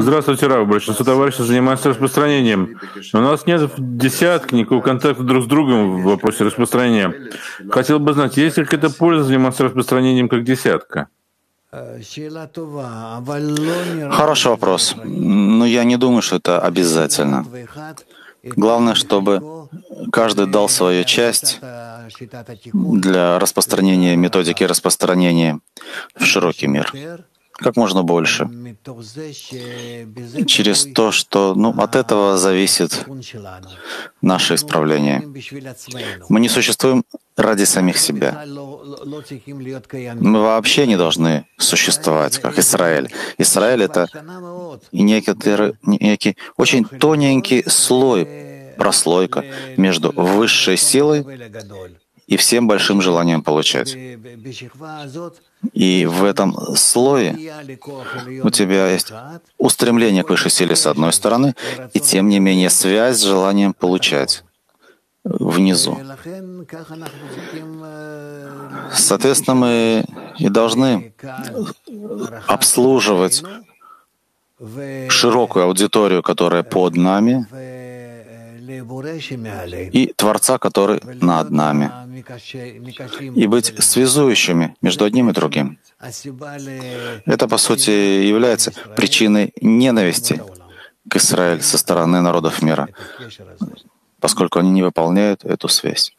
Здравствуйте, Рав. Большинство товарищей занимаются распространением. Но у нас нет десятки никакого контакта друг с другом в вопросе распространения. Хотел бы знать, есть ли какая-то польза заниматься распространением как десятка? Хороший вопрос. Но я не думаю, что это обязательно. Главное, чтобы каждый дал свою часть для распространения методики распространения в широкий мир как можно больше, через то, что ну, от этого зависит наше исправление. Мы не существуем ради самих себя. Мы вообще не должны существовать, как Израиль. Израиль — это некий, некий очень тоненький слой, прослойка между высшей силой и всем большим желанием получать. И в этом слое у тебя есть устремление к высшей силе с одной стороны, и тем не менее связь с желанием получать внизу. Соответственно, мы и должны обслуживать широкую аудиторию, которая под нами, и Творца, который над нами, и быть связующими между одним и другим. Это, по сути, является причиной ненависти к Израилю со стороны народов мира, поскольку они не выполняют эту связь.